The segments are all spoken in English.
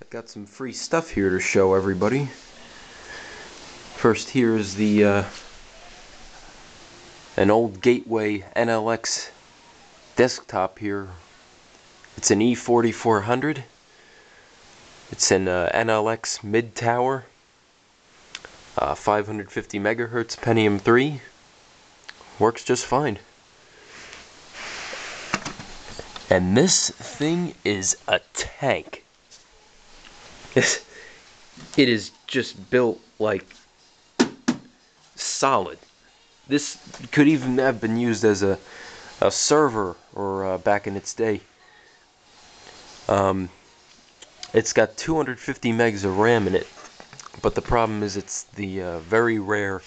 I got some free stuff here to show everybody. First here is the uh, an old Gateway NLX desktop here. It's an E4400. It's an uh, NLX mid tower, uh, 550 megahertz Pentium 3. Works just fine. And this thing is a tank. It is just built like solid. This could even have been used as a, a server or uh, back in its day. Um, it's got 250 megs of RAM in it, but the problem is it's the uh, very rare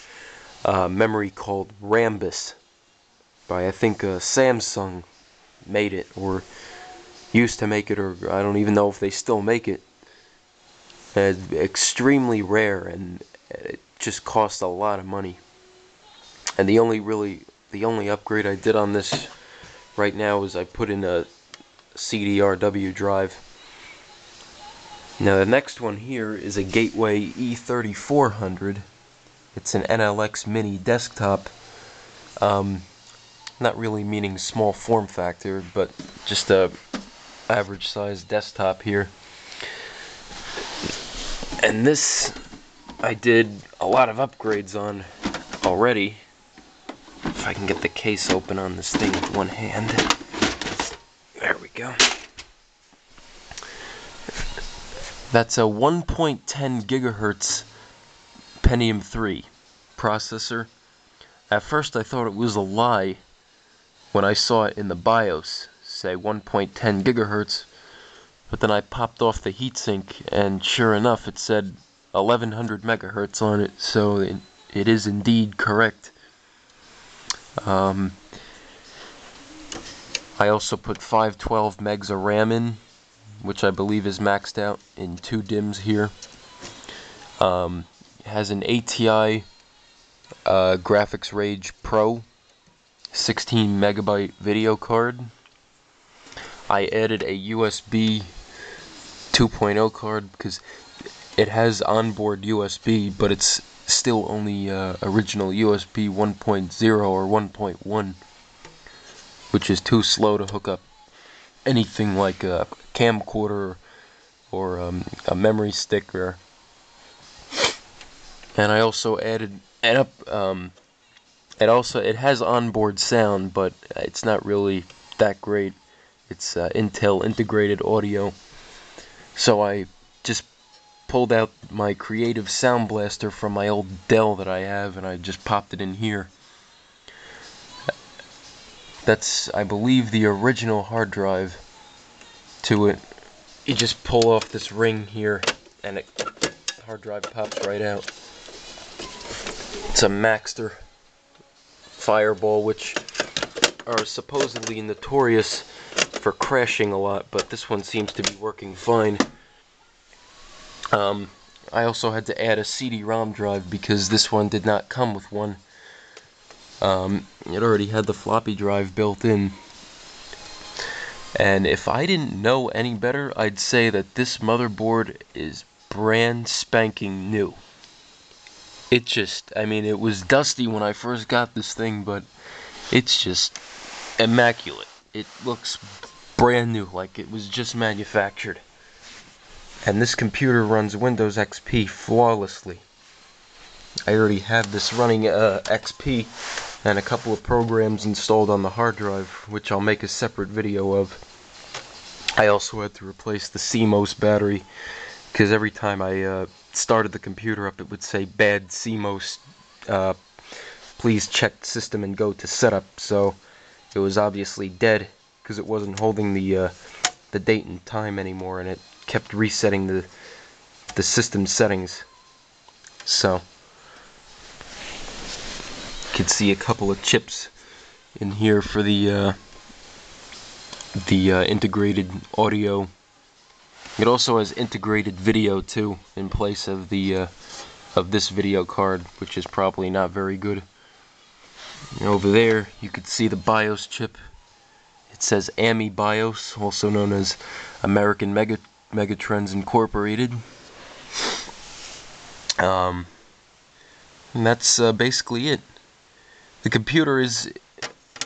uh, memory called Rambus by I think uh, Samsung made it or used to make it or I don't even know if they still make it. It's extremely rare and it just costs a lot of money. And the only really the only upgrade I did on this right now is I put in a CDRW drive. Now the next one here is a Gateway E3400. It's an NLX mini desktop. Um, not really meaning small form factor, but just a average size desktop here. And this I did a lot of upgrades on already. If I can get the case open on this thing with one hand. There we go. That's a 1.10 gigahertz Pentium 3 processor. At first I thought it was a lie when I saw it in the BIOS, say 1.10 gigahertz, but then I popped off the heatsink and sure enough it said 1100 megahertz on it, so it, it is indeed correct. Um, I also put 512 megs of RAM in, which I believe is maxed out in two DIMMs here. Um, has an ATI uh, Graphics Rage Pro 16 megabyte video card. I added a USB 2.0 card because it has onboard USB, but it's still only uh, original USB 1.0 or 1.1, which is too slow to hook up anything like a camcorder or um, a memory stick or and I also added and up um, it also it has onboard sound, but it's not really that great. It's uh, Intel integrated audio. So I just pulled out my Creative Sound Blaster from my old Dell that I have, and I just popped it in here. That's, I believe, the original hard drive to it. You just pull off this ring here, and it hard drive pops right out. It's a Maxtor Fireball, which are supposedly notorious for crashing a lot, but this one seems to be working fine. Um, I also had to add a CD-ROM drive because this one did not come with one. Um, it already had the floppy drive built in. And if I didn't know any better, I'd say that this motherboard is brand spanking new it just, I mean, it was dusty when I first got this thing, but it's just immaculate. It looks brand new, like it was just manufactured. And this computer runs Windows XP flawlessly. I already have this running uh, XP and a couple of programs installed on the hard drive, which I'll make a separate video of. I also had to replace the CMOS battery because every time I uh, started the computer up, it would say bad CMOS. Uh, please check system and go to setup. So it was obviously dead because it wasn't holding the uh, the date and time anymore, and it kept resetting the the system settings. So you can see a couple of chips in here for the uh, the uh, integrated audio it also has integrated video too in place of the uh, of this video card, which is probably not very good. And over there, you can see the BIOS chip. It says AMI BIOS, also known as American Mega Megatrends Incorporated. Um, and that's uh, basically it. The computer is,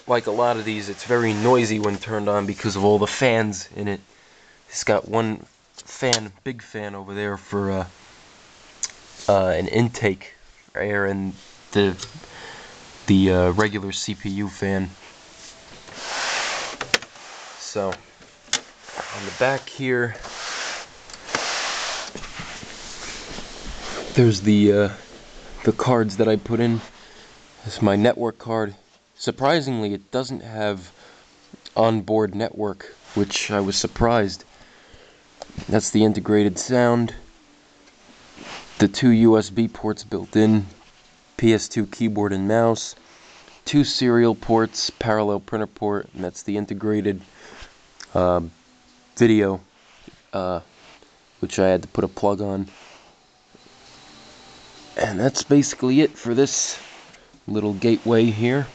like a lot of these, it's very noisy when turned on because of all the fans in it. It's got one fan, big fan over there for uh, uh, an intake air and the the uh, regular CPU fan. So on the back here, there's the uh, the cards that I put in. This is my network card. Surprisingly, it doesn't have onboard network, which I was surprised. That's the integrated sound. The two USB ports built in, PS2 keyboard and mouse, two serial ports, parallel printer port, and that's the integrated uh, video, uh, which I had to put a plug on. And that's basically it for this little gateway here.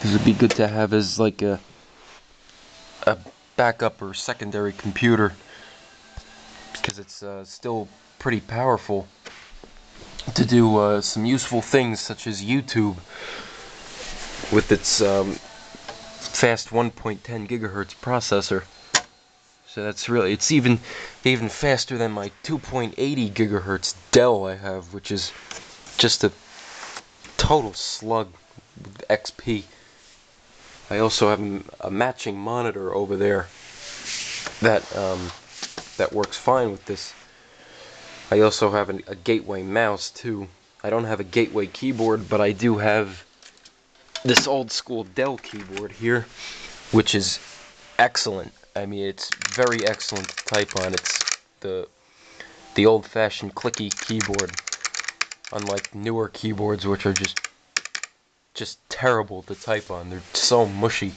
This would be good to have as like a a backup or secondary computer because it's uh, still pretty powerful to do uh, some useful things such as YouTube with its um, fast 1.10 gigahertz processor. So that's really it's even even faster than my 2.80 gigahertz Dell I have, which is just a total slug with XP. I also have a matching monitor over there that um, that works fine with this. I also have a, a gateway mouse too. I don't have a gateway keyboard, but I do have this old school Dell keyboard here, which is excellent. I mean, it's very excellent to type on. It's the the old-fashioned clicky keyboard, unlike newer keyboards, which are just just terrible to type on. They're so mushy,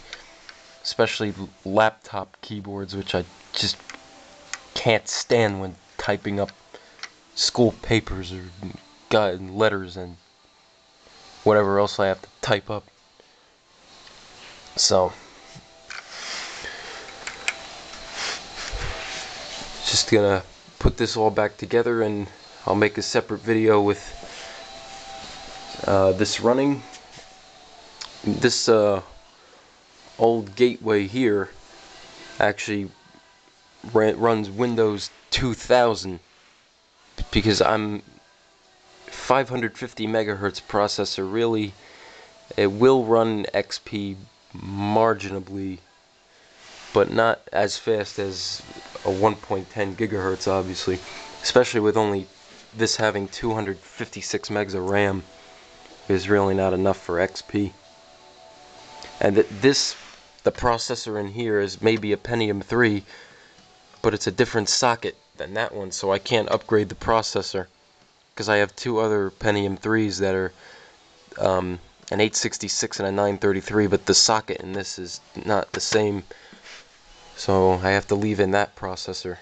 especially laptop keyboards, which I just can't stand when typing up school papers or mm, letters and whatever else I have to type up. So. just gonna put this all back together and I'll make a separate video with uh, this running this uh, old gateway here actually runs Windows 2000 because I'm 550 megahertz processor really it will run XP marginally but not as fast as a 1.10 gigahertz obviously especially with only this having 256 megs of RAM is really not enough for XP and that this the processor in here is maybe a Pentium 3 but it's a different socket than that one so I can't upgrade the processor because I have two other Pentium 3s that are um, an 866 and a 933 but the socket in this is not the same so I have to leave in that processor.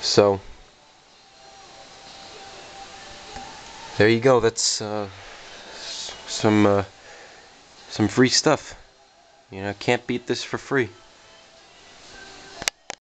So there you go. That's uh, some uh, some free stuff. You know, can't beat this for free.